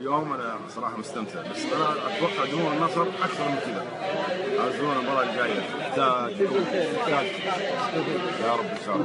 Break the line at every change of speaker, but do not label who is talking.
اليوم أنا صراحة مستمتع بس أنا أتوقع جمهور النصر أكثر من كذا. عايزون المباراة الجاية. تحتاج تحتاج يا رب إن شاء الله.